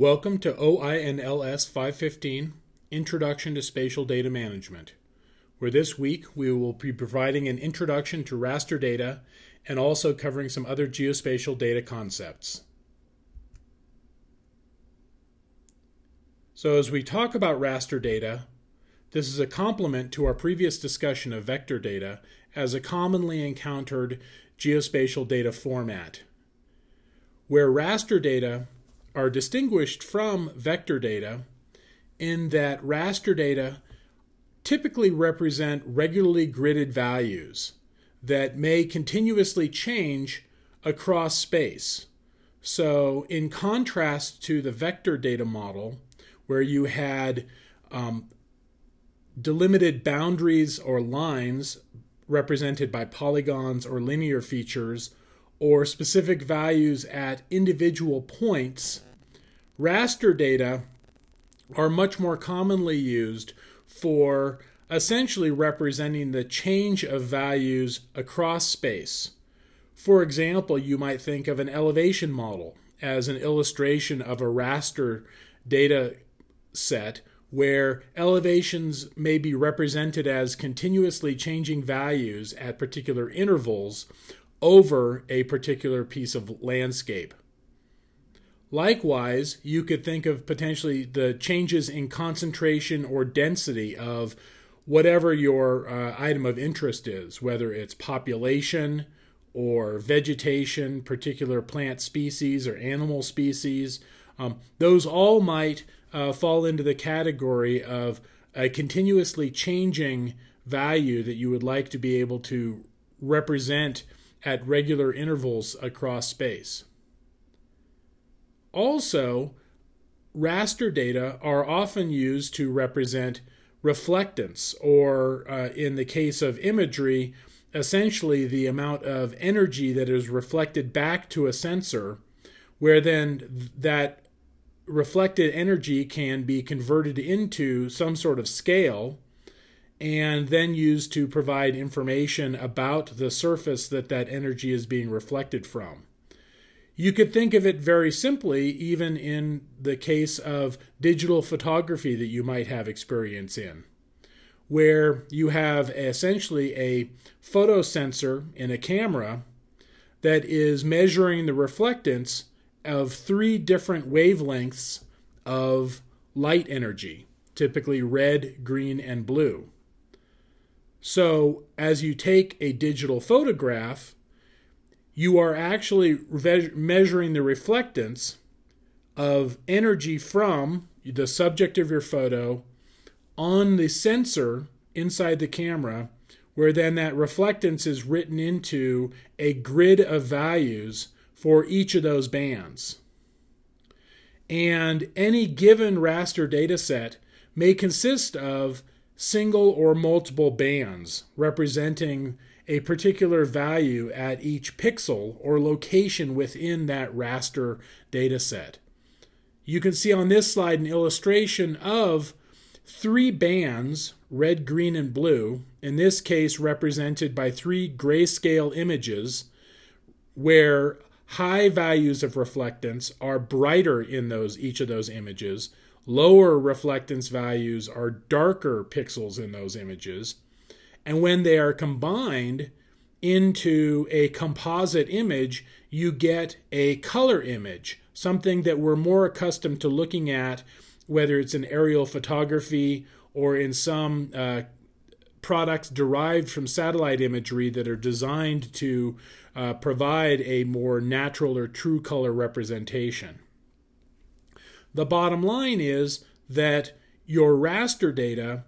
Welcome to OILS 515 Introduction to Spatial Data Management, where this week we will be providing an introduction to raster data and also covering some other geospatial data concepts. So, as we talk about raster data, this is a complement to our previous discussion of vector data as a commonly encountered geospatial data format, where raster data are distinguished from vector data in that raster data typically represent regularly gridded values that may continuously change across space. So, in contrast to the vector data model, where you had um, delimited boundaries or lines represented by polygons or linear features or specific values at individual points, raster data are much more commonly used for essentially representing the change of values across space. For example, you might think of an elevation model as an illustration of a raster data set where elevations may be represented as continuously changing values at particular intervals over a particular piece of landscape. Likewise, you could think of potentially the changes in concentration or density of whatever your uh, item of interest is, whether it's population or vegetation, particular plant species or animal species. Um, those all might uh, fall into the category of a continuously changing value that you would like to be able to represent at regular intervals across space. Also, raster data are often used to represent reflectance, or uh, in the case of imagery, essentially the amount of energy that is reflected back to a sensor, where then that reflected energy can be converted into some sort of scale and then used to provide information about the surface that that energy is being reflected from. You could think of it very simply, even in the case of digital photography that you might have experience in, where you have essentially a photo sensor in a camera that is measuring the reflectance of three different wavelengths of light energy, typically red, green, and blue. So, as you take a digital photograph, you are actually measuring the reflectance of energy from the subject of your photo on the sensor inside the camera, where then that reflectance is written into a grid of values for each of those bands. And any given raster data set may consist of single or multiple bands representing a particular value at each pixel or location within that raster data set. You can see on this slide an illustration of three bands, red, green, and blue, in this case represented by three grayscale images, where high values of reflectance are brighter in those each of those images lower reflectance values are darker pixels in those images and when they are combined into a composite image you get a color image something that we're more accustomed to looking at whether it's in aerial photography or in some uh, products derived from satellite imagery that are designed to uh, provide a more natural or true color representation. The bottom line is that your raster data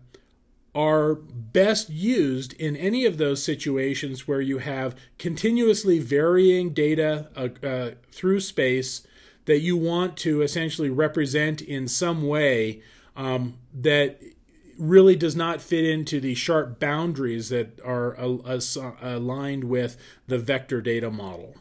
are best used in any of those situations where you have continuously varying data uh, uh, through space that you want to essentially represent in some way um, that really does not fit into the sharp boundaries that are aligned with the vector data model.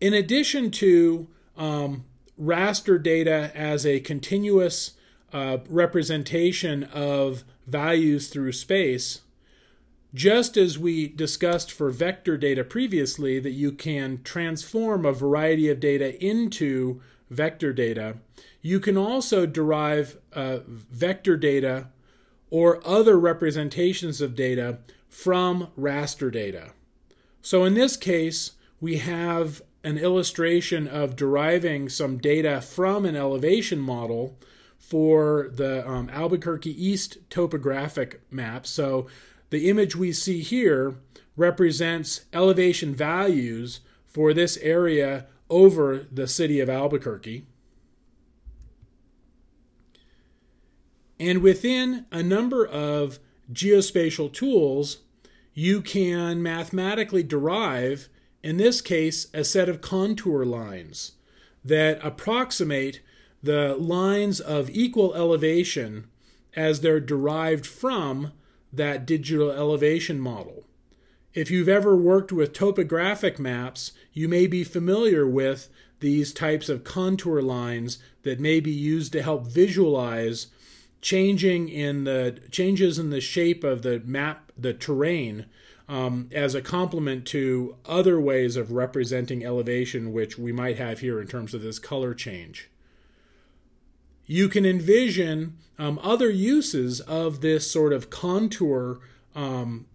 In addition to um, raster data as a continuous uh, representation of values through space, just as we discussed for vector data previously, that you can transform a variety of data into vector data, you can also derive uh, vector data or other representations of data from raster data. So in this case, we have an illustration of deriving some data from an elevation model for the um, Albuquerque East topographic map. So the image we see here represents elevation values for this area over the city of Albuquerque. And within a number of geospatial tools, you can mathematically derive, in this case, a set of contour lines that approximate the lines of equal elevation as they're derived from that digital elevation model. If you've ever worked with topographic maps, you may be familiar with these types of contour lines that may be used to help visualize changing in the changes in the shape of the map, the terrain, um, as a complement to other ways of representing elevation, which we might have here in terms of this color change. You can envision um, other uses of this sort of contour um,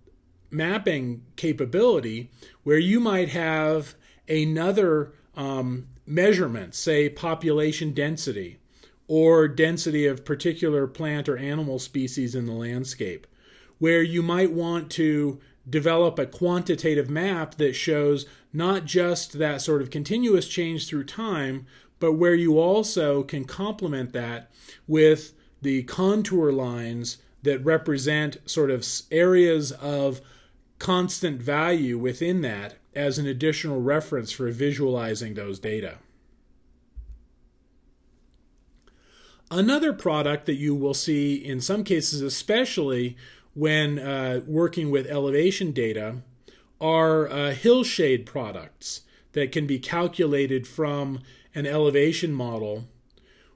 mapping capability where you might have another um, measurement, say population density or density of particular plant or animal species in the landscape, where you might want to develop a quantitative map that shows not just that sort of continuous change through time, but where you also can complement that with the contour lines that represent sort of areas of constant value within that as an additional reference for visualizing those data. Another product that you will see in some cases, especially when uh, working with elevation data, are uh, hillshade products that can be calculated from an elevation model,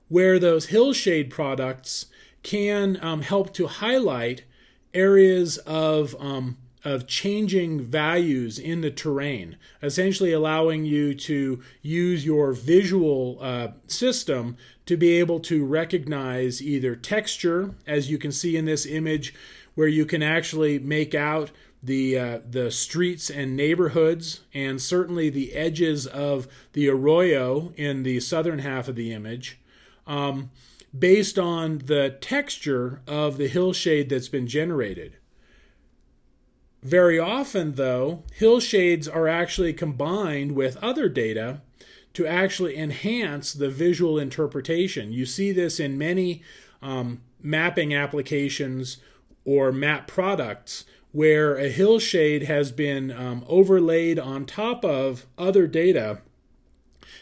where those hillshade products can um, help to highlight areas of um, of changing values in the terrain, essentially allowing you to use your visual uh, system to be able to recognize either texture, as you can see in this image, where you can actually make out the uh, the streets and neighborhoods, and certainly the edges of the arroyo in the southern half of the image. Um, based on the texture of the hillshade that's been generated. Very often, though, hillshades are actually combined with other data to actually enhance the visual interpretation. You see this in many um, mapping applications or map products where a hillshade has been um, overlaid on top of other data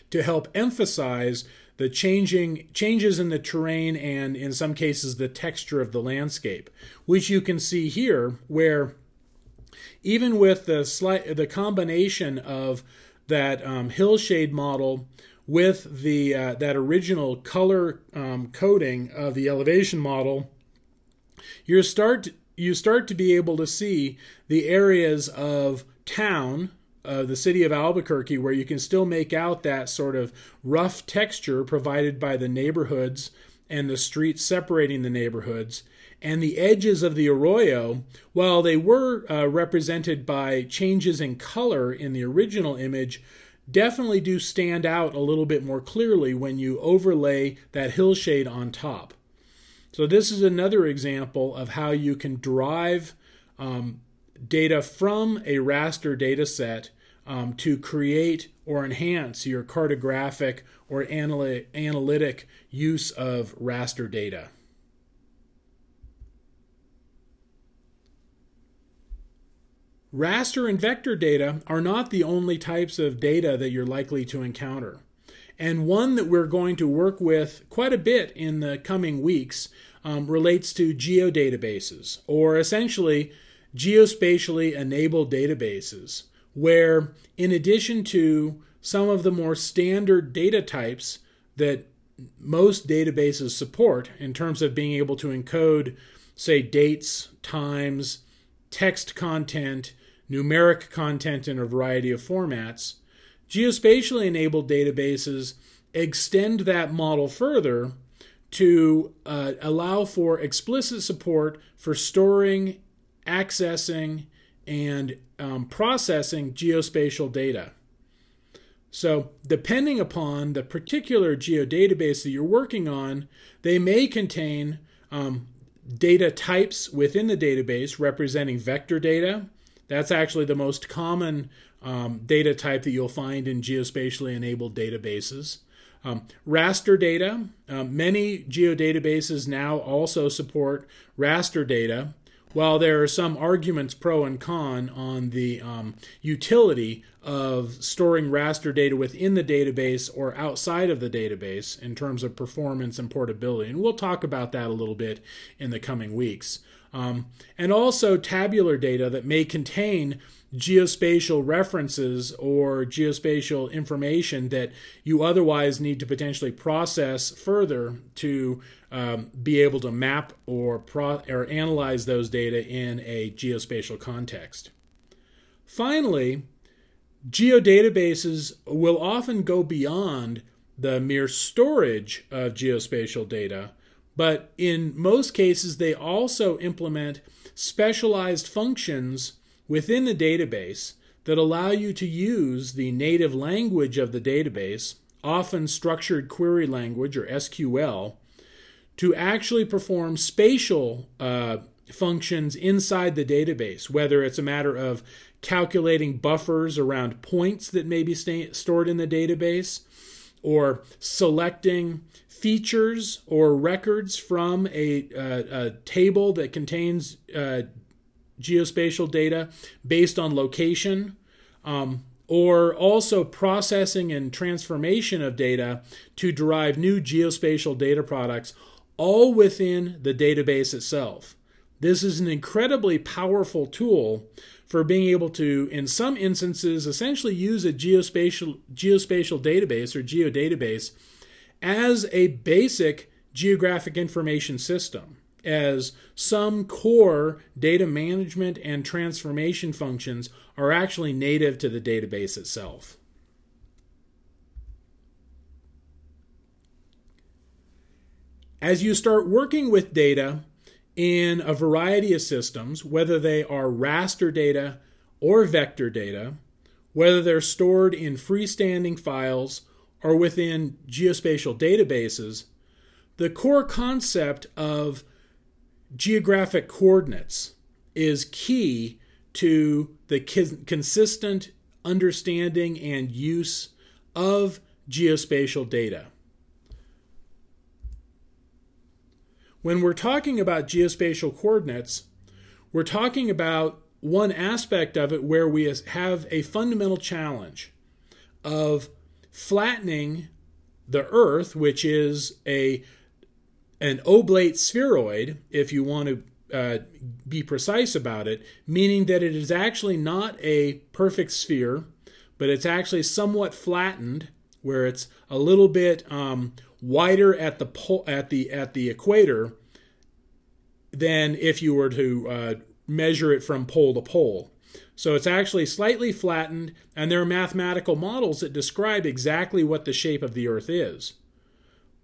to help emphasize the changing changes in the terrain and in some cases the texture of the landscape which you can see here where even with the slight the combination of that um, hillshade model with the uh, that original color um, coding of the elevation model, you start you start to be able to see the areas of town uh, the city of Albuquerque, where you can still make out that sort of rough texture provided by the neighborhoods and the streets separating the neighborhoods and the edges of the arroyo, while they were uh, represented by changes in color in the original image, definitely do stand out a little bit more clearly when you overlay that hillshade on top. So, this is another example of how you can drive um, data from a raster data set um, to create or enhance your cartographic or analytic use of raster data. Raster and vector data are not the only types of data that you're likely to encounter. And one that we're going to work with quite a bit in the coming weeks um, relates to geodatabases, or essentially geospatially enabled databases, where in addition to some of the more standard data types that most databases support in terms of being able to encode, say, dates, times, text content, numeric content in a variety of formats, geospatially enabled databases extend that model further to uh, allow for explicit support for storing, accessing, and um, processing geospatial data. So, depending upon the particular geodatabase that you're working on, they may contain um, data types within the database representing vector data. That's actually the most common um, data type that you'll find in geospatially enabled databases. Um, raster data, um, many geodatabases now also support raster data, while there are some arguments pro and con on the um, utility of storing raster data within the database or outside of the database in terms of performance and portability. And we'll talk about that a little bit in the coming weeks. Um, and also tabular data that may contain geospatial references or geospatial information that you otherwise need to potentially process further to um, be able to map or, pro- or analyze those data in a geospatial context. Finally, geodatabases will often go beyond the mere storage of geospatial data, but in most cases, they also implement specialized functions within the database that allow you to use the native language of the database, often structured query language or SQL, to actually perform spatial uh, functions inside the database, whether it's a matter of calculating buffers around points that may be stored in the database, or selecting features or records from a, a table that contains uh, geospatial data based on location, um, or also processing and transformation of data to derive new geospatial data products, all within the database itself. This is an incredibly powerful tool for being able to, in some instances, essentially use a geospatial, geospatial database or geodatabase as a basic geographic information system as some core data management and transformation functions are actually native to the database itself. As you start working with data in a variety of systems, whether they are raster data or vector data, whether they're stored in freestanding files or within geospatial databases, the core concept of geographic coordinates is key to the consistent understanding and use of geospatial data. When we're talking about geospatial coordinates, we're talking about one aspect of it where we have a fundamental challenge of flattening the Earth, which is a an oblate spheroid, if you want to uh, be precise about it, meaning that it is actually not a perfect sphere, but it's actually somewhat flattened, where it's a little bit um, wider at the at the at the equator than if you were to uh, measure it from pole to pole. So it's actually slightly flattened, and there are mathematical models that describe exactly what the shape of the Earth is.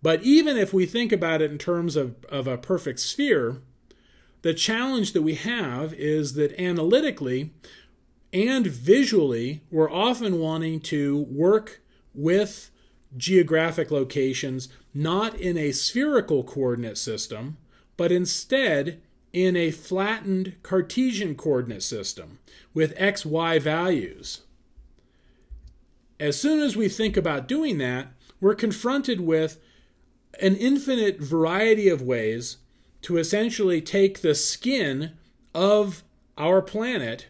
But even if we think about it in terms of, of a perfect sphere, the challenge that we have is that analytically and visually, we're often wanting to work with geographic locations not in a spherical coordinate system, but instead in a flattened Cartesian coordinate system with xy values. As soon as we think about doing that, we're confronted with an infinite variety of ways to essentially take the skin of our planet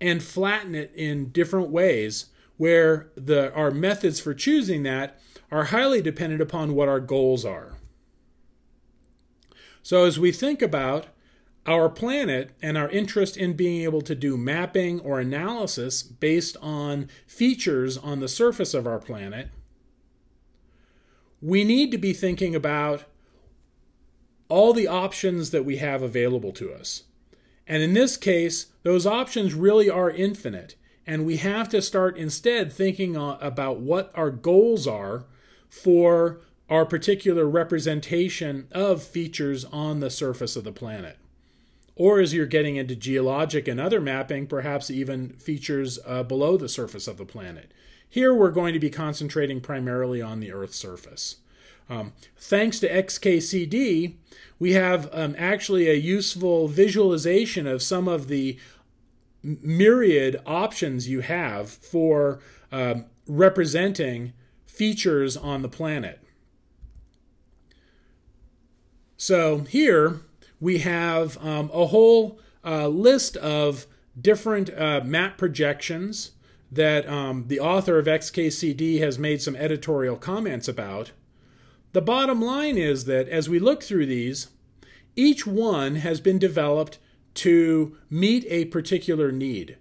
and flatten it in different ways where the our methods for choosing that are highly dependent upon what our goals are. So as we think about our planet and our interest in being able to do mapping or analysis based on features on the surface of our planet, we need to be thinking about all the options that we have available to us. And in this case, those options really are infinite. And we have to start instead thinking about what our goals are for our particular representation of features on the surface of the planet. Or as you're getting into geologic and other mapping, perhaps even features uh, below the surface of the planet. Here we're going to be concentrating primarily on the Earth's surface. Um, thanks to XKCD, we have um, actually a useful visualization of some of the myriad options you have for uh, representing features on the planet. So here we have um, a whole uh, list of different uh, map projections that um, the author of XKCD has made some editorial comments about. The bottom line is that as we look through these, each one has been developed to meet a particular need.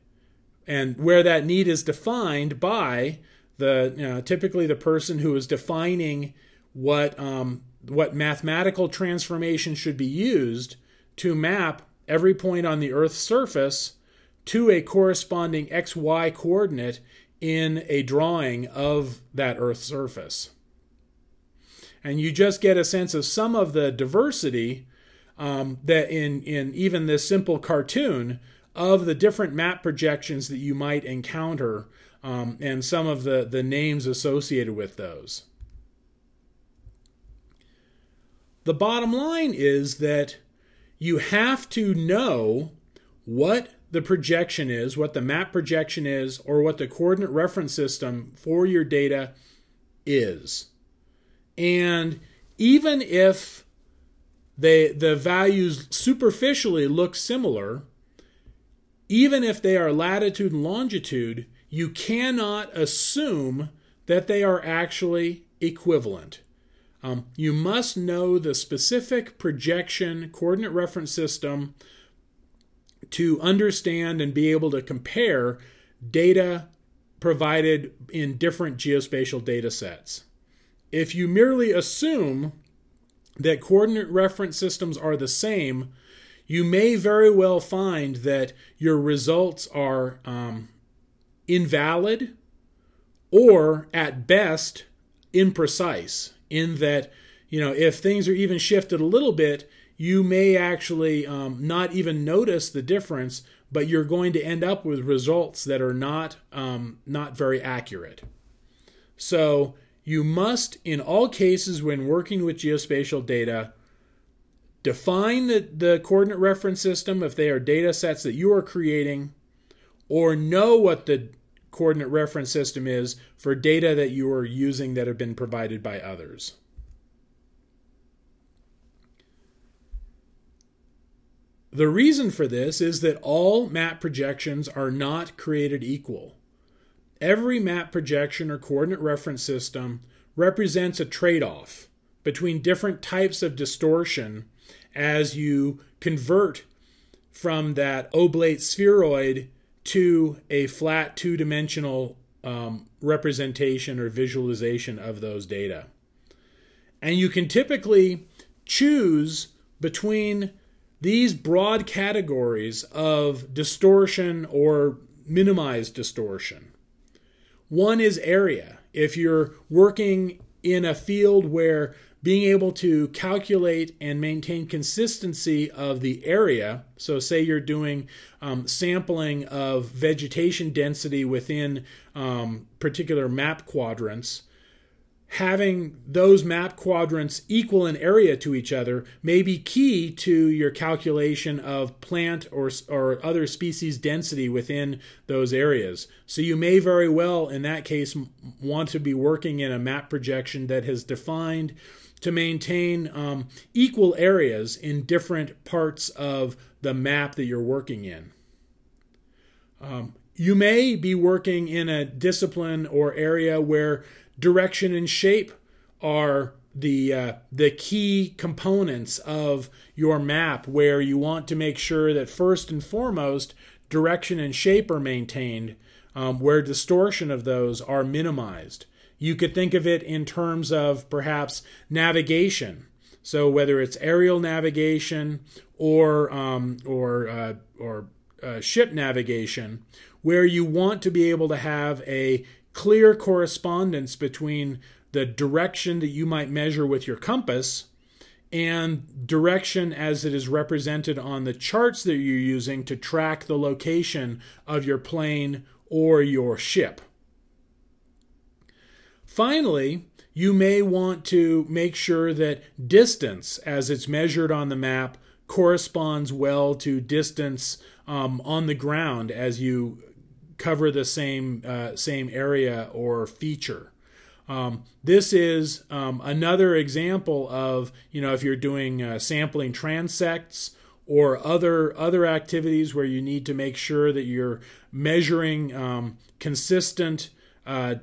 And where that need is defined by the you know, typically the person who is defining what um, what mathematical transformation should be used to map every point on the Earth's surface to a corresponding xy coordinate in a drawing of that Earth surface and you just get a sense of some of the diversity um, that in in even this simple cartoon of the different map projections that you might encounter um, and some of the the names associated with those. The bottom line is that you have to know what the projection is, what the map projection is, or what the coordinate reference system for your data is. And even if they, the values superficially look similar, even if they are latitude and longitude, you cannot assume that they are actually equivalent. Um, you must know the specific projection coordinate reference system to understand and be able to compare data provided in different geospatial data sets. If you merely assume that coordinate reference systems are the same, you may very well find that your results are um, invalid or at best imprecise in that you know if things are even shifted a little bit you may actually um, not even notice the difference but you're going to end up with results that are not um, not very accurate so you must, in all cases when working with geospatial data, define the, the coordinate reference system if they are data sets that you are creating, or know what the coordinate reference system is for data that you are using that have been provided by others. The reason for this is that all map projections are not created equal. Every map projection or coordinate reference system represents a trade off between different types of distortion as you convert from that oblate spheroid to a flat two dimensional um, representation or visualization of those data. And you can typically choose between these broad categories of distortion or minimized distortion. One is area. If you're working in a field where being able to calculate and maintain consistency of the area. So, say you're doing um, sampling of vegetation density within um, particular map quadrants, having those map quadrants equal in area to each other may be key to your calculation of plant or, or other species density within those areas. So you may very well, in that case, want to be working in a map projection that has defined to maintain um, equal areas in different parts of the map that you're working in. Um, you may be working in a discipline or area where direction and shape are the uh, the key components of your map where you want to make sure that first and foremost direction and shape are maintained um, where distortion of those are minimized. You could think of it in terms of perhaps navigation. So whether it's aerial navigation or um, or uh, or uh, ship navigation, where you want to be able to have a clear correspondence between the direction that you might measure with your compass and direction as it is represented on the charts that you're using to track the location of your plane or your ship. Finally, you may want to make sure that distance, as it's measured on the map, corresponds well to distance um, on the ground as you cover the same uh, same area or feature. Um, this is um, another example of you know if you're doing uh, sampling transects or other other activities where you need to make sure that you're measuring um, consistent uh,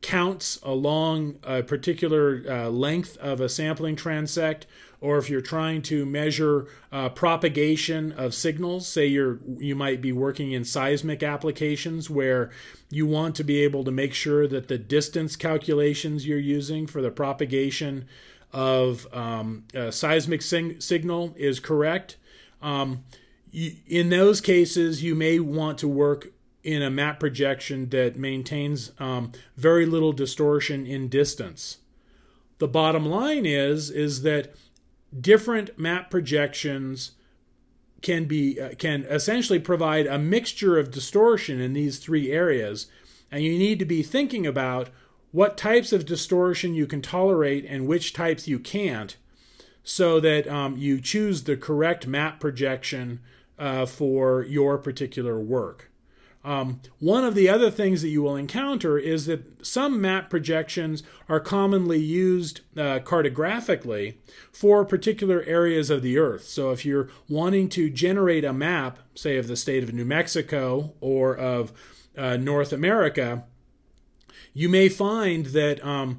counts along a particular uh, length of a sampling transect or if you're trying to measure uh, propagation of signals say you're you might be working in seismic applications where you want to be able to make sure that the distance calculations you're using for the propagation of um, a seismic signal is correct. Um, in those cases you may want to work in a map projection that maintains um, very little distortion in distance. The bottom line is is that different map projections can be uh, can essentially provide a mixture of distortion in these three areas. And you need to be thinking about what types of distortion you can tolerate and which types you can't so that um, you choose the correct map projection uh, for your particular work um, one of the other things that you will encounter is that some map projections are commonly used uh, cartographically for particular areas of the Earth. So if you're wanting to generate a map, say of the state of New Mexico or of uh, North America, you may find that um,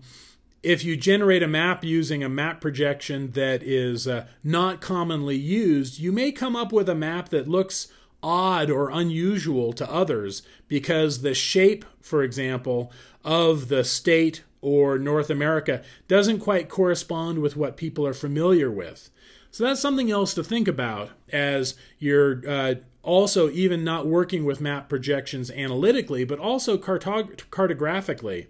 if you generate a map using a map projection that is uh, not commonly used, you may come up with a map that looks odd or unusual to others because the shape, for example, of the state or North America doesn't quite correspond with what people are familiar with. So that's something else to think about as you're uh, also even not working with map projections analytically, but also cartog- cartographically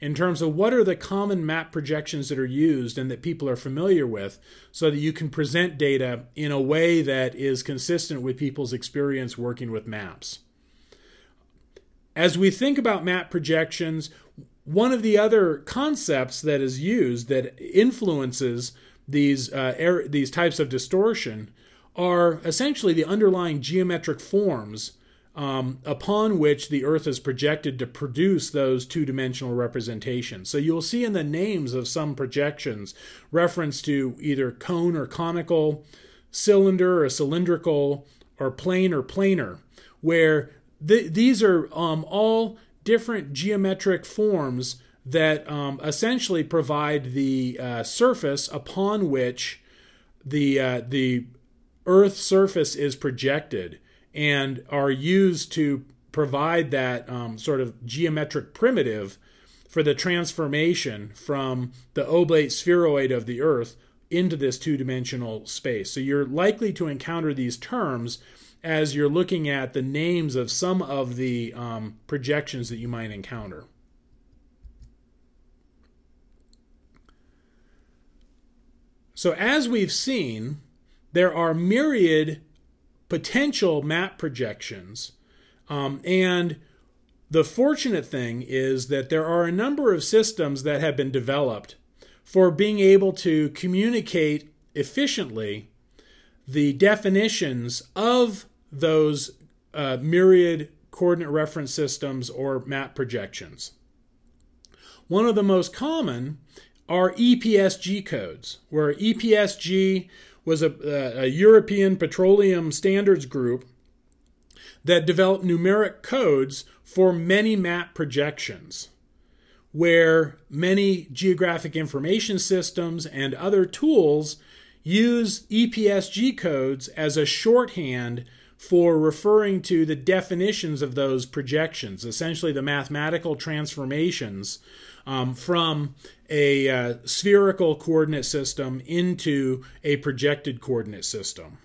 in terms of what are the common map projections that are used and that people are familiar with so that you can present data in a way that is consistent with people's experience working with maps. As we think about map projections, one of the other concepts that is used that influences these uh, er- these types of distortion are essentially the underlying geometric forms um, upon which the Earth is projected to produce those two dimensional representations. So you'll see in the names of some projections reference to either cone or conical, cylinder or cylindrical, or plane or planar, where th- these are um, all different geometric forms that um, essentially provide the uh, surface upon which the uh, the Earth surface is projected and are used to provide that um, sort of geometric primitive for the transformation from the oblate spheroid of the Earth into this two dimensional space. So you're likely to encounter these terms as you're looking at the names of some of the um, projections that you might encounter. So, as we've seen, there are myriad potential map projections. Um, and the fortunate thing is that there are a number of systems that have been developed for being able to communicate efficiently the definitions of those uh, myriad coordinate reference systems or map projections. One of the most common are EPSG codes, where EPSG was a, a European Petroleum Standards Group that developed numeric codes for many map projections, where many geographic information systems and other tools use EPSG codes as a shorthand for referring to the definitions of those projections, essentially the mathematical transformations um, from a uh, spherical coordinate system into a projected coordinate system.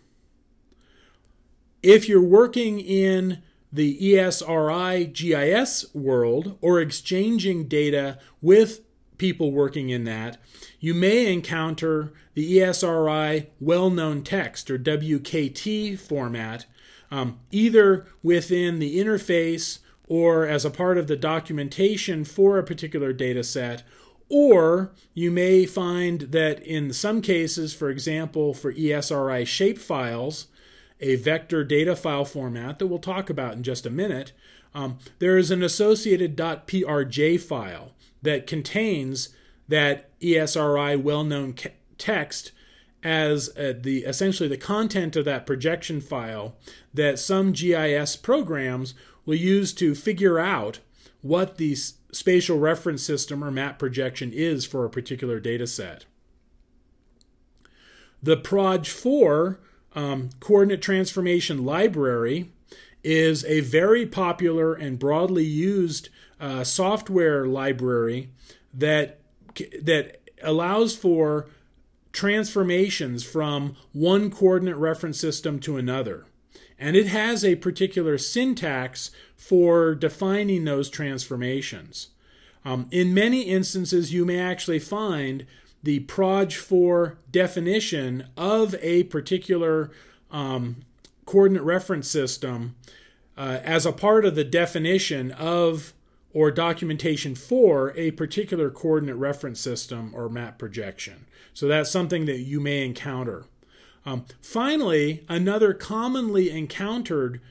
If you're working in the ESRI GIS world or exchanging data with people working in that, you may encounter the ESRI well known text or WKT format, um, either within the interface or as a part of the documentation for a particular data set. Or you may find that in some cases, for example, for ESRI shapefiles, a vector data file format that we'll talk about in just a minute, um, there is an associated .prj file that contains that ESRI well-known text as uh, the essentially the content of that projection file that some GIS programs will use to figure out what the spatial reference system or map projection is for a particular data set. The PROJ4 um, coordinate transformation library is a very popular and broadly used uh, software library that that allows for transformations from one coordinate reference system to another. And it has a particular syntax for defining those transformations. Um, in many instances, you may actually find the PROJ4 definition of a particular um, coordinate reference system uh, as a part of the definition of or documentation for a particular coordinate reference system or map projection. So that's something that you may encounter. Um, finally, another commonly encountered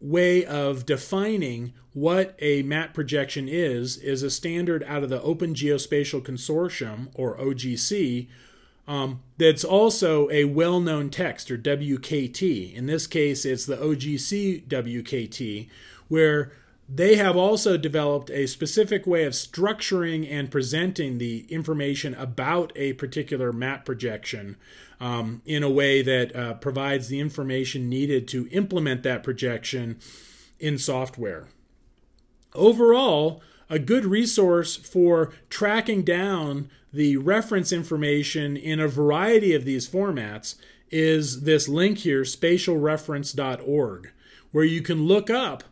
way of defining what a map projection is is a standard out of the Open Geospatial Consortium or OGC um, that's also a well known text or WKT. In this case, it's the OGC WKT, where they have also developed a specific way of structuring and presenting the information about a particular map projection um, in a way that uh, provides the information needed to implement that projection in software. Overall, a good resource for tracking down the reference information in a variety of these formats is this link here, spatialreference.org, where you can look up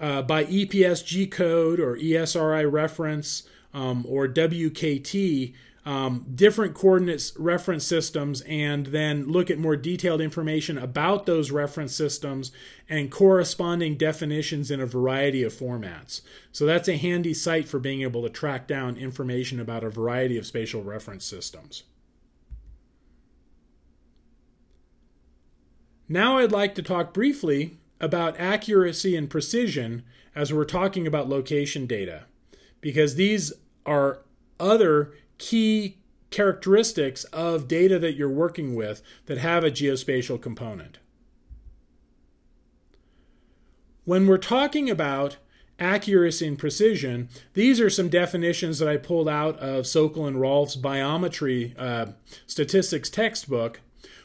uh, by EPSG code or ESRI reference um, or WKT um, different coordinates reference systems and then look at more detailed information about those reference systems and corresponding definitions in a variety of formats. So that's a handy site for being able to track down information about a variety of spatial reference systems. Now I'd like to talk briefly about accuracy and precision as we're talking about location data, because these are other key characteristics of data that you're working with that have a geospatial component. When we're talking about accuracy and precision, these are some definitions that I pulled out of Sokal and Rohlf's biometry uh, statistics textbook,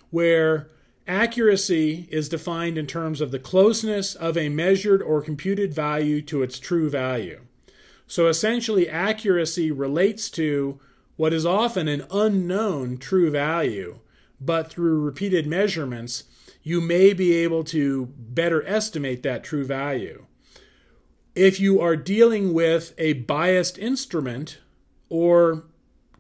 where Accuracy is defined in terms of the closeness of a measured or computed value to its true value. So essentially, accuracy relates to what is often an unknown true value, but through repeated measurements, you may be able to better estimate that true value. If you are dealing with a biased instrument or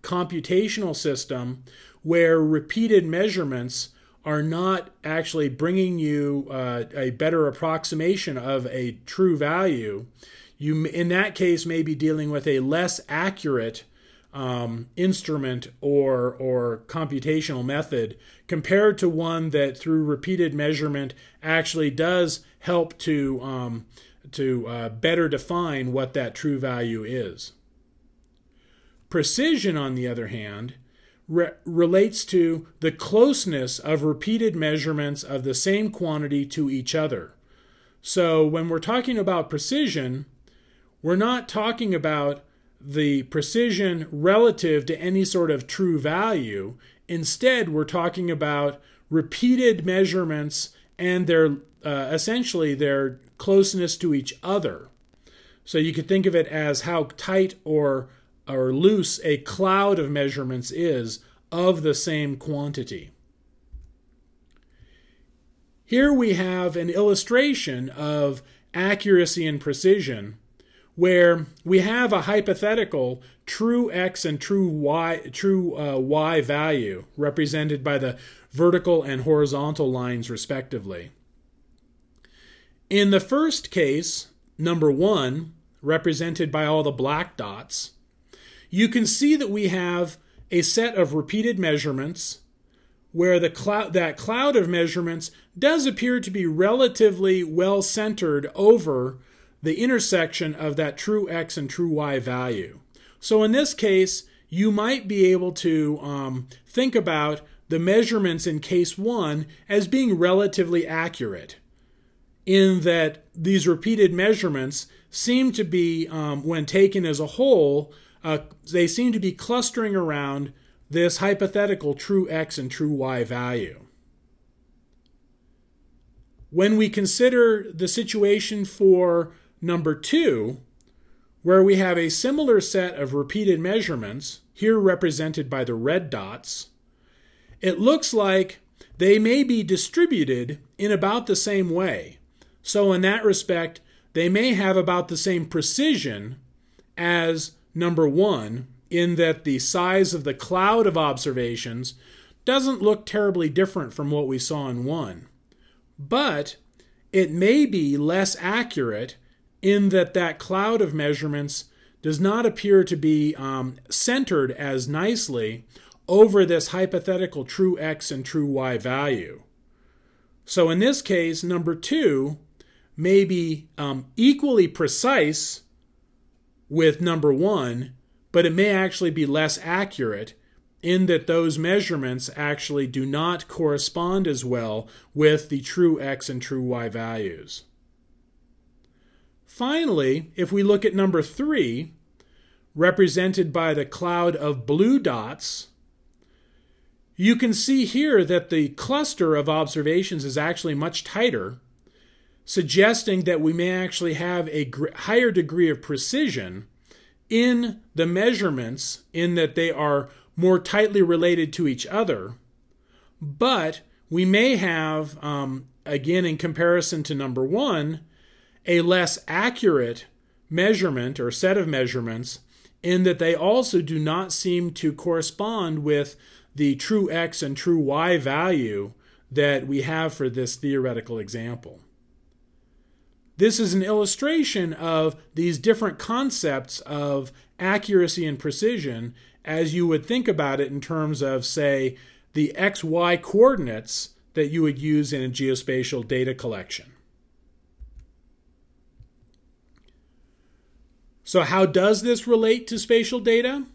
computational system where repeated measurements are not actually bringing you uh, a better approximation of a true value, you in that case may be dealing with a less accurate um, instrument or or computational method compared to one that through repeated measurement actually does help to um, to uh, better define what that true value is. Precision, on the other hand, re- relates to the closeness of repeated measurements of the same quantity to each other. So when we're talking about precision, we're not talking about the precision relative to any sort of true value. Instead, we're talking about repeated measurements and their uh, essentially their closeness to each other. So you could think of it as how tight or or loose a cloud of measurements is of the same quantity. Here we have an illustration of accuracy and precision where we have a hypothetical true x and true y true uh, y value represented by the vertical and horizontal lines respectively. In the first case, number 1, represented by all the black dots, you can see that we have a set of repeated measurements where the cloud that cloud of measurements does appear to be relatively well centered over the intersection of that true x and true y value. So in this case, you might be able to um, think about the measurements in case one as being relatively accurate, in that these repeated measurements seem to be, um, when taken as a whole, uh, they seem to be clustering around this hypothetical true x and true y value. When we consider the situation for number two, where we have a similar set of repeated measurements, here represented by the red dots, it looks like they may be distributed in about the same way. So, in that respect, they may have about the same precision as number one, in that the size of the cloud of observations doesn't look terribly different from what we saw in one. But it may be less accurate in that that cloud of measurements does not appear to be um, centered as nicely over this hypothetical true x and true y value. So in this case, number two may be um, equally precise with number one, but it may actually be less accurate in that those measurements actually do not correspond as well with the true x and true y values. Finally, if we look at number three, represented by the cloud of blue dots, you can see here that the cluster of observations is actually much tighter, suggesting that we may actually have a higher degree of precision in the measurements, in that they are more tightly related to each other. But we may have, um, again, in comparison to number one, a less accurate measurement or set of measurements in that they also do not seem to correspond with the true x and true y value that we have for this theoretical example. This is an illustration of these different concepts of accuracy and precision as you would think about it in terms of, say, the xy coordinates that you would use in a geospatial data collection. So, how does this relate to spatial data?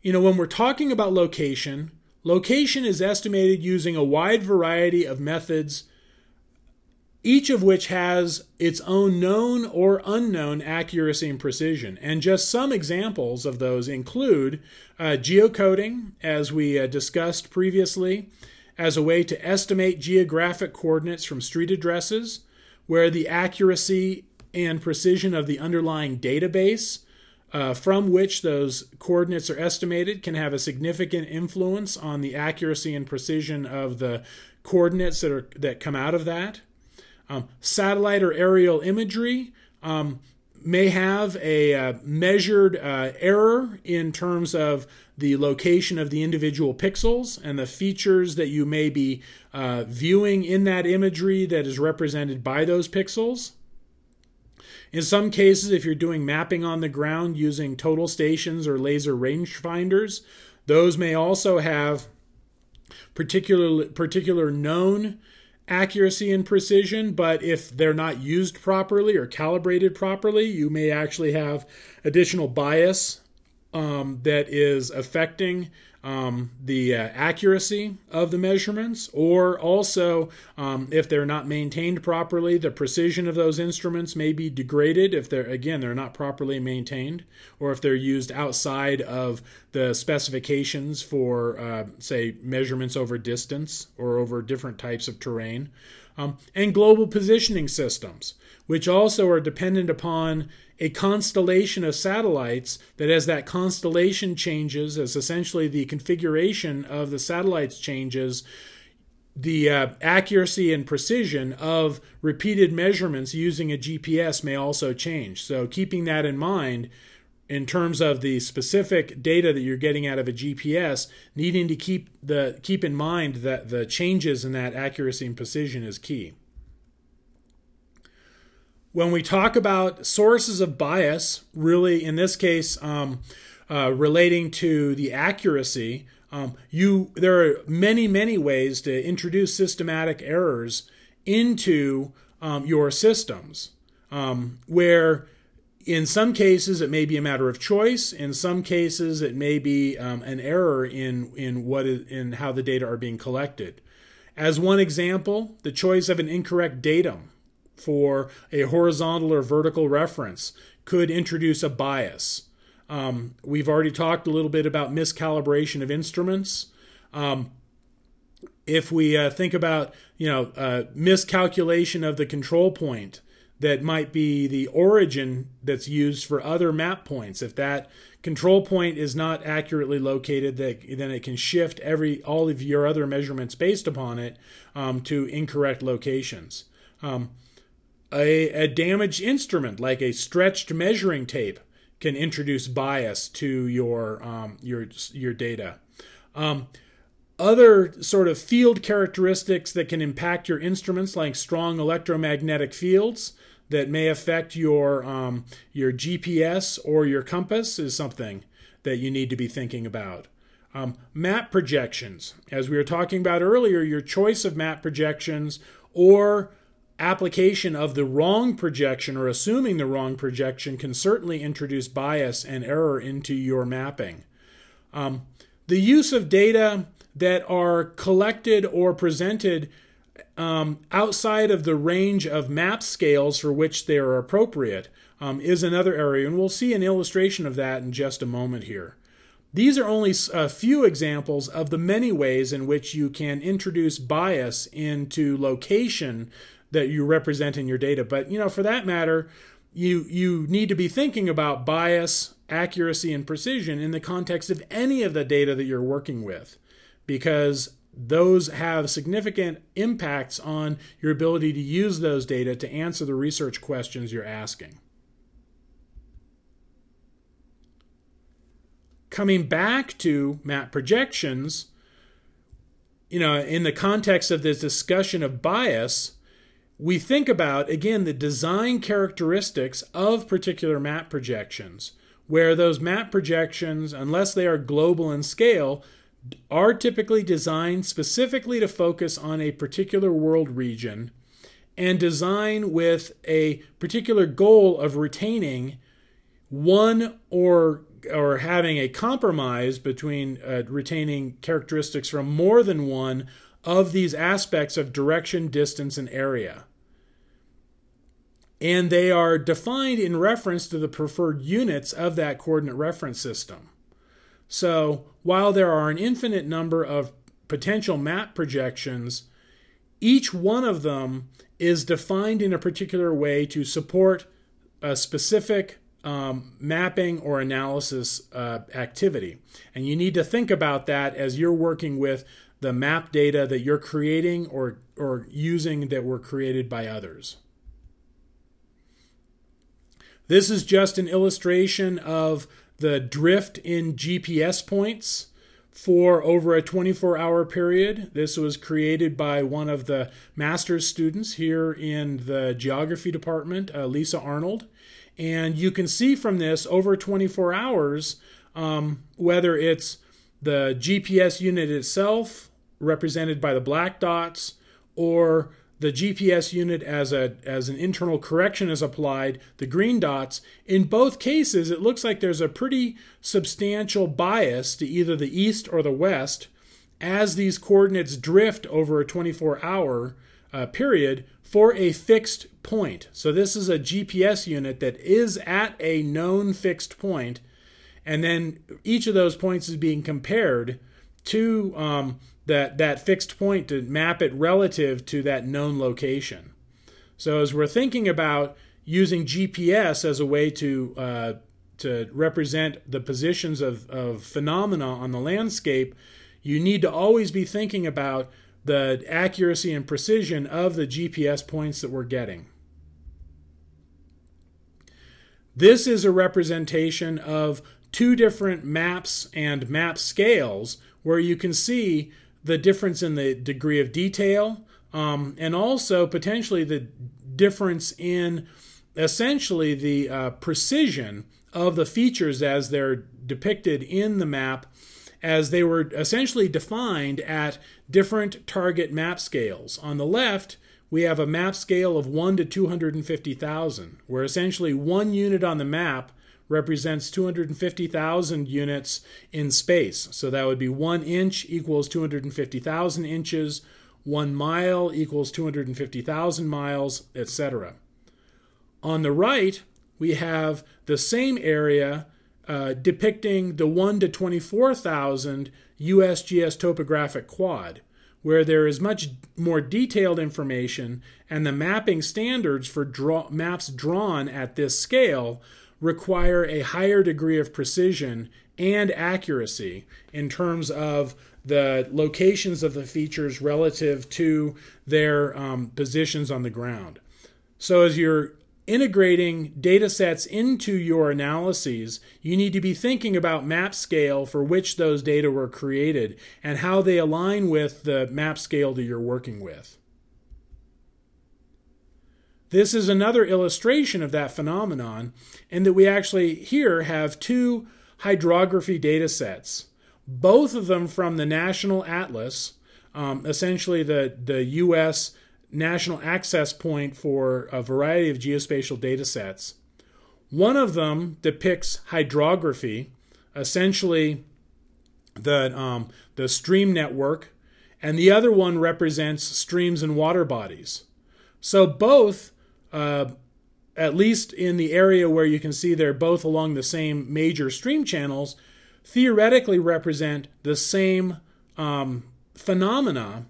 You know, when we're talking about location, location is estimated using a wide variety of methods, each of which has its own known or unknown accuracy and precision. And just some examples of those include uh, geocoding, as we uh, discussed previously, as a way to estimate geographic coordinates from street addresses, where the accuracy and precision of the underlying database uh, from which those coordinates are estimated can have a significant influence on the accuracy and precision of the coordinates that are that come out of that. Um, satellite or aerial imagery um, may have a uh, measured uh, error in terms of the location of the individual pixels and the features that you may be uh, viewing in that imagery that is represented by those pixels. In some cases, if you're doing mapping on the ground using total stations or laser rangefinders, those may also have particular, particular known accuracy and precision, but if they're not used properly or calibrated properly, you may actually have additional bias um, that is affecting um, the uh, accuracy of the measurements, or also um, if they're not maintained properly, the precision of those instruments may be degraded if they're again they're not properly maintained, or if they're used outside of the specifications for uh, say measurements over distance or over different types of terrain. um, and global positioning systems, which also are dependent upon a constellation of satellites that as that constellation changes, as essentially the configuration of the satellites changes, the uh, accuracy and precision of repeated measurements using a GPS may also change. So, keeping that in mind, in terms of the specific data that you're getting out of a GPS, needing to keep the keep in mind that the changes in that accuracy and precision is key. When we talk about sources of bias, really in this case um, uh, relating to the accuracy, um, you there are many many ways to introduce systematic errors into um, your systems um, where in some cases it may be a matter of choice in some cases it may be um, an error in in what is, in how the data are being collected. As one example the choice of an incorrect datum for a horizontal or vertical reference could introduce a bias um, we've already talked a little bit about miscalibration of instruments. Um, if we uh, think about, you know, uh, miscalculation of the control point that might be the origin that's used for other map points, if that control point is not accurately located, that, then it can shift every all of your other measurements based upon it um, to incorrect locations. Um, a, a damaged instrument like a stretched measuring tape can introduce bias to your um, your your data. Um, other sort of field characteristics that can impact your instruments, like strong electromagnetic fields that may affect your um, your GPS or your compass, is something that you need to be thinking about. Um, map projections, as we were talking about earlier, your choice of map projections or application of the wrong projection or assuming the wrong projection can certainly introduce bias and error into your mapping. Um, the use of data that are collected or presented um, outside of the range of map scales for which they are appropriate um, is another area, and we'll see an illustration of that in just a moment here. These are only a few examples of the many ways in which you can introduce bias into location that you represent in your data. But you know, for that matter, you you need to be thinking about bias, accuracy, and precision in the context of any of the data that you're working with, because those have significant impacts on your ability to use those data to answer the research questions you're asking. Coming back to map projections, you know, in the context of this discussion of bias, we think about, again, the design characteristics of particular map projections, where those map projections, unless they are global in scale, are typically designed specifically to focus on a particular world region and design with a particular goal of retaining one or or having a compromise between uh, retaining characteristics from more than one of these aspects of direction, distance, and area. And they are defined in reference to the preferred units of that coordinate reference system. So while there are an infinite number of potential map projections, each one of them is defined in a particular way to support a specific um, mapping or analysis uh, activity. And you need to think about that as you're working with the map data that you're creating or, or using that were created by others. This is just an illustration of the drift in GPS points for over a 24 hour period. This was created by one of the master's students here in the geography department, uh, Lisa Arnold. And you can see from this over 24 hours um, whether it's the GPS unit itself, represented by the black dots, or the GPS unit as a as an internal correction is applied, the green dots. In both cases, it looks like there's a pretty substantial bias to either the east or the west as these coordinates drift over a 24 hour uh, period for a fixed point. So this is a GPS unit that is at a known fixed point, and then each of those points is being compared to um, that, that fixed point to map it relative to that known location. So as we're thinking about using GPS as a way to uh, to represent the positions of, of phenomena on the landscape, you need to always be thinking about the accuracy and precision of the GPS points that we're getting. This is a representation of two different maps and map scales where you can see the difference in the degree of detail um, and also potentially the difference in essentially the uh, precision of the features as they're depicted in the map as they were essentially defined at different target map scales. On the left, we have a map scale of 1 to 250,000, where essentially one unit on the map represents 250,000 units in space. So that would be 1 inch equals 250,000 inches, 1 mile equals 250,000 miles, etc. On the right, we have the same area uh, depicting the 1 to 24,000 USGS topographic quad, where there is much more detailed information and the mapping standards for draw- maps drawn at this scale require a higher degree of precision and accuracy in terms of the locations of the features relative to their um, positions on the ground. So, as you're integrating data sets into your analyses, you need to be thinking about map scale for which those data were created and how they align with the map scale that you're working with. This is another illustration of that phenomenon, in that we actually here have two hydrography data sets, both of them from the National Atlas, um, essentially the, the U.S national access point for a variety of geospatial data sets. One of them depicts hydrography, essentially the, um, the stream network, and the other one represents streams and water bodies. So both, uh, at least in the area where you can see they're both along the same major stream channels, theoretically represent the same um, phenomena.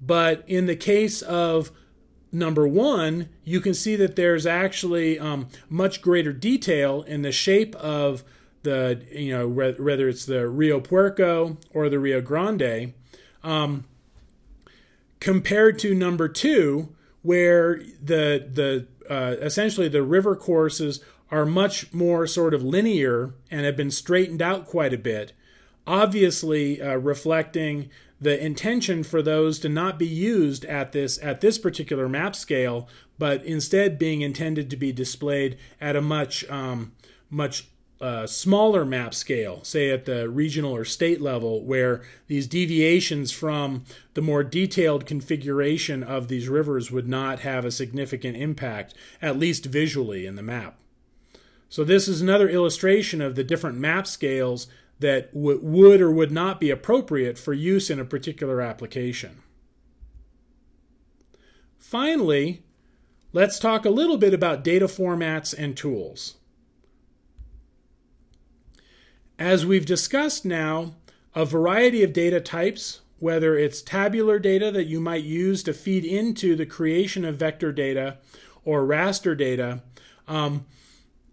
But in the case of number one, you can see that there's actually um, much greater detail in the shape of the, you know, whether it's the Rio Puerco or the Rio Grande, um, compared to number two, where the the uh, essentially the river courses are much more sort of linear and have been straightened out quite a bit, obviously uh, reflecting the intention for those to not be used at this at this particular map scale, but instead being intended to be displayed at a much um, much uh, smaller map scale, say at the regional or state level, where these deviations from the more detailed configuration of these rivers would not have a significant impact, at least visually in the map. So, this is another illustration of the different map scales that would or would not be appropriate for use in a particular application. Finally, let's talk a little bit about data formats and tools. As we've discussed now, a variety of data types, whether it's tabular data that you might use to feed into the creation of vector data or raster data, um,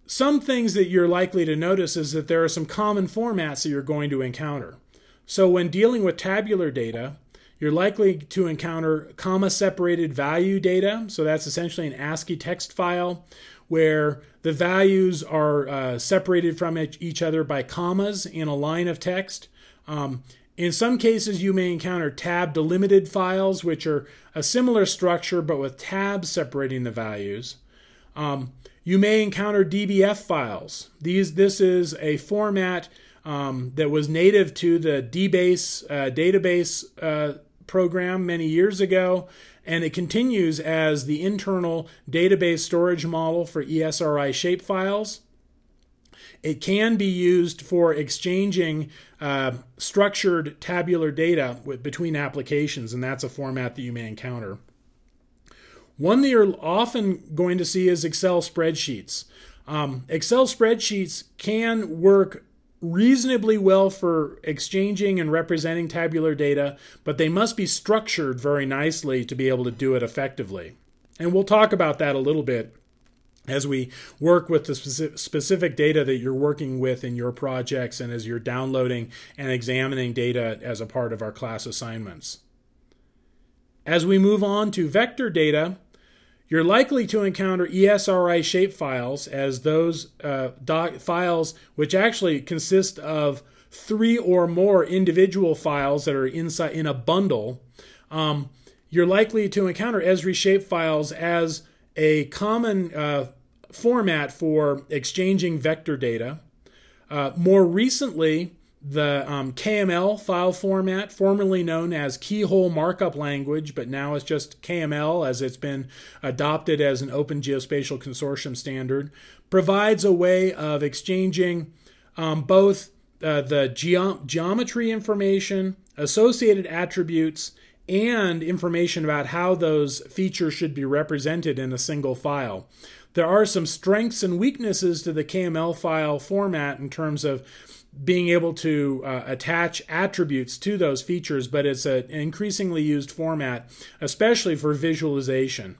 some things that you're likely to notice is that there are some common formats that you're going to encounter. So when dealing with tabular data, you're likely to encounter comma separated value data. So that's essentially an ASCII text file where the values are uh, separated from each other by commas in a line of text. Um, in some cases, you may encounter tab delimited files, which are a similar structure but with tabs separating the values. Um, you may encounter DBF files. These, this is a format um, that was native to the DBase uh, database uh, program many years ago, and it continues as the internal database storage model for ESRI shapefiles. It can be used for exchanging uh, structured tabular data with, between applications, and that's a format that you may encounter. One that you're often going to see is Excel spreadsheets. Um, Excel spreadsheets can work reasonably well for exchanging and representing tabular data, but they must be structured very nicely to be able to do it effectively. And we'll talk about that a little bit as we work with the specific data that you're working with in your projects and as you're downloading and examining data as a part of our class assignments. As we move on to vector data, you're likely to encounter ESRI shapefiles as those uh, files which actually consist of three or more individual files that are inside in a bundle. Um, you're likely to encounter Esri shapefiles as a common uh, format for exchanging vector data. Uh, more recently, the um, KML file format, formerly known as Keyhole Markup Language, but now it's just KML as it's been adopted as an Open Geospatial Consortium standard, provides a way of exchanging um, both uh, the geometry information, associated attributes, and information about how those features should be represented in a single file. There are some strengths and weaknesses to the KML file format in terms of being able to uh, attach attributes to those features, but it's an increasingly used format, especially for visualization.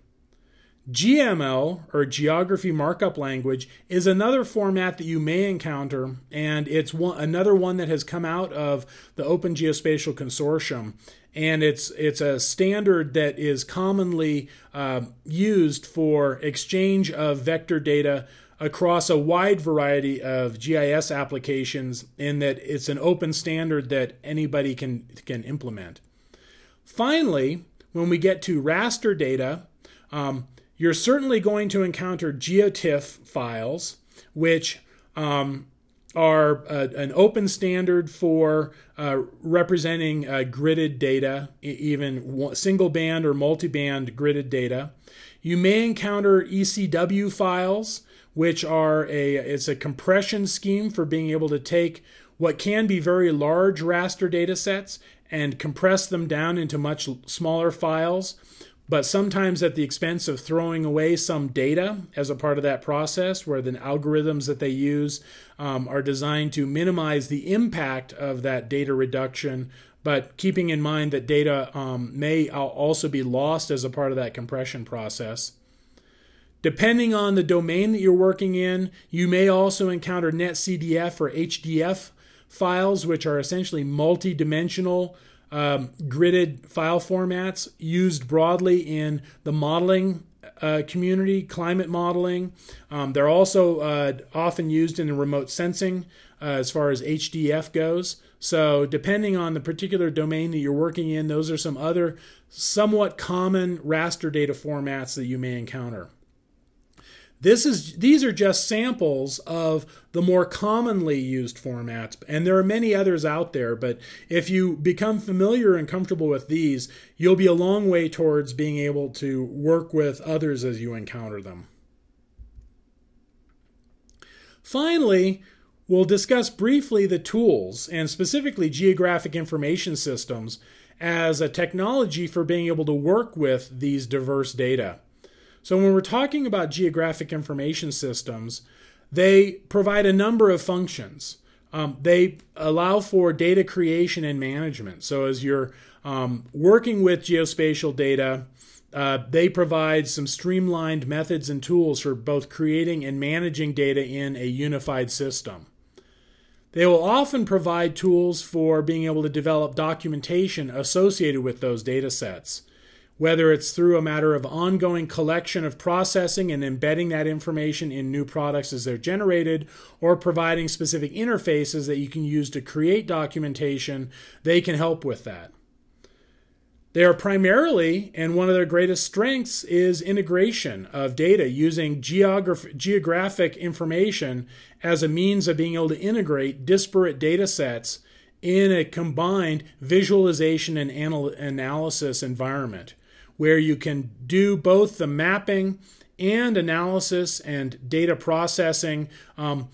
GML, or Geography Markup Language, is another format that you may encounter, and it's one, another one that has come out of the Open Geospatial Consortium and it's it's a standard that is commonly uh, used for exchange of vector data across a wide variety of GIS applications in that it's an open standard that anybody can can implement. Finally, when we get to raster data, um, you're certainly going to encounter GeoTIFF files, which um, are uh, an open standard for uh, representing uh, gridded data, even single band or multi band gridded data. You may encounter ECW files, which are a it's a compression scheme for being able to take what can be very large raster data sets and compress them down into much smaller files but sometimes at the expense of throwing away some data as a part of that process, where the algorithms that they use um, are designed to minimize the impact of that data reduction, but keeping in mind that data um, may also be lost as a part of that compression process. Depending on the domain that you're working in, you may also encounter NetCDF or HDF files, which are essentially multi-dimensional um, gridded file formats used broadly in the modeling uh, community, climate modeling. Um, they're also uh, often used in the remote sensing uh, as far as HDF goes. So, depending on the particular domain that you're working in, those are some other somewhat common raster data formats that you may encounter. This is these are just samples of the more commonly used formats, and there are many others out there, but if you become familiar and comfortable with these, you'll be a long way towards being able to work with others as you encounter them. Finally, we'll discuss briefly the tools and specifically geographic information systems as a technology for being able to work with these diverse data. So, when we're talking about geographic information systems, they provide a number of functions. Um, they allow for data creation and management. So, as you're um, working with geospatial data, uh, they provide some streamlined methods and tools for both creating and managing data in a unified system. They will often provide tools for being able to develop documentation associated with those data sets whether it's through a matter of ongoing collection of processing and embedding that information in new products as they're generated, or providing specific interfaces that you can use to create documentation, they can help with that. They are primarily, and one of their greatest strengths is integration of data using geograph- geographic information as a means of being able to integrate disparate data sets in a combined visualization and anal- analysis environment where you can do both the mapping and analysis and data processing um,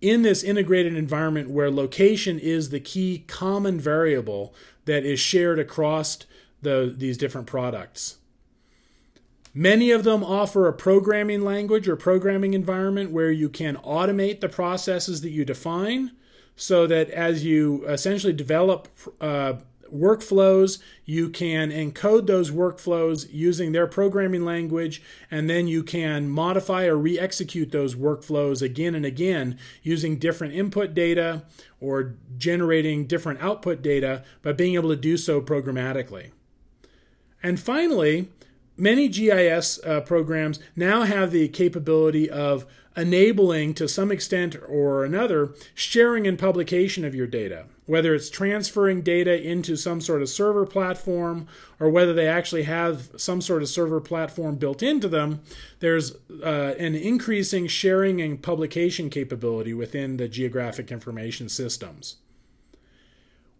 in this integrated environment where location is the key common variable that is shared across the, these different products. Many of them offer a programming language or programming environment where you can automate the processes that you define so that as you essentially develop uh, workflows. You can encode those workflows using their programming language, and then you can modify or re execute those workflows again and again using different input data or generating different output data by being able to do so programmatically. And finally, many GIS uh, programs now have the capability of enabling, to some extent or another, sharing and publication of your data. Whether it's transferring data into some sort of server platform or whether they actually have some sort of server platform built into them, there's uh, an increasing sharing and publication capability within the geographic information systems.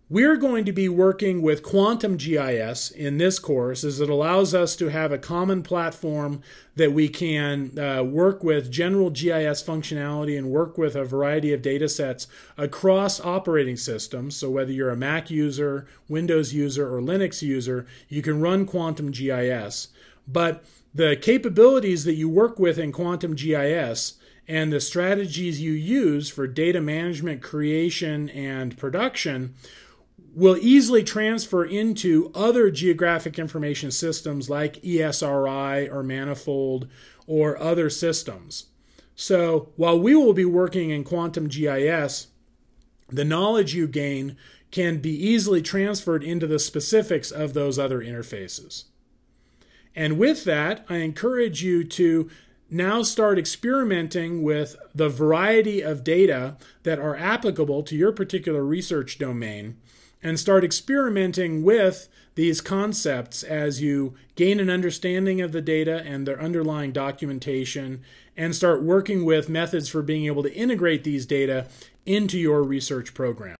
We're going to be working with Quantum GIS in this course as it allows us to have a common platform that we can uh, work with general GIS functionality and work with a variety of data sets across operating systems. So whether you're a Mac user, Windows user, or Linux user, you can run Quantum GIS. But the capabilities that you work with in Quantum GIS and the strategies you use for data management, creation, and production will easily transfer into other geographic information systems like ESRI or Manifold or other systems. So while we will be working in quantum GIS, the knowledge you gain can be easily transferred into the specifics of those other interfaces. And with that, I encourage you to now start experimenting with the variety of data that are applicable to your particular research domain and start experimenting with these concepts as you gain an understanding of the data and their underlying documentation and start working with methods for being able to integrate these data into your research program.